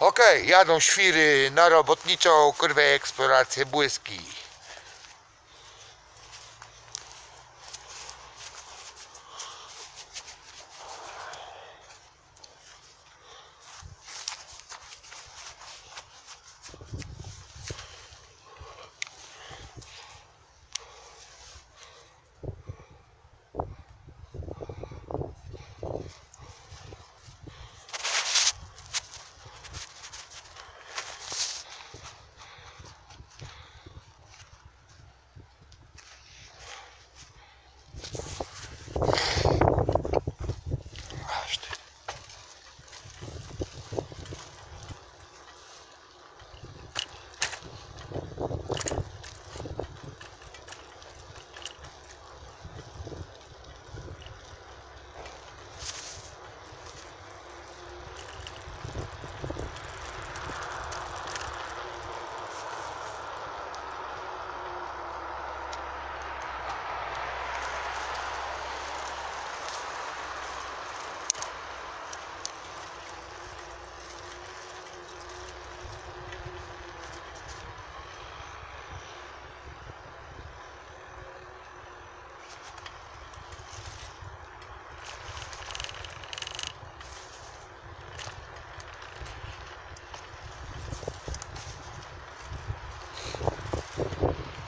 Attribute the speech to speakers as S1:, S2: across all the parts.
S1: Okej, jadą świry na robotniczą kurwę eksplorację błyski.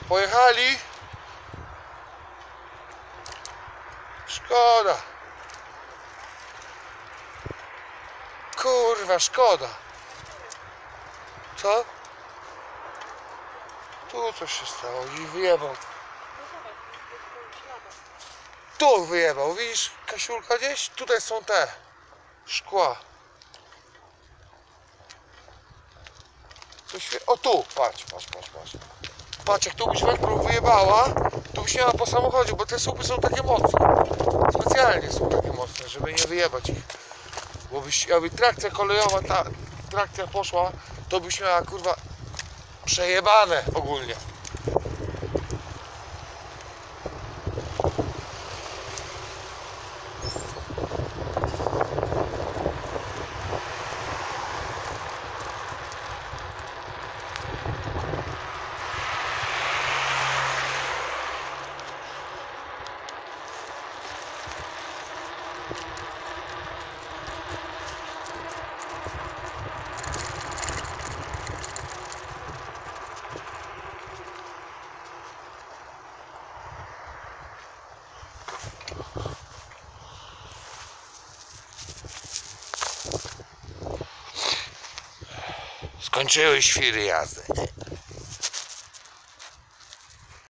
S1: Pojechali? Szkoda. Kurwa, szkoda. Co? Tu coś się stało i wyjebał. Tu wyjebał, widzisz Kasiulka gdzieś? Tutaj są te szkła. Świe- O tu, patrz, patrz, patrz, patrz. Patrz, jak tu byś wepchnął wyjebała, to byś miała po samochodzie, bo te słupy są takie mocne. Specjalnie są takie mocne, żeby nie wyjebać ich. Bo byś, jakby trakcja kolejowa, ta trakcja poszła, to byś miała kurwa przejebane ogólnie. Skończyły świry jazdy.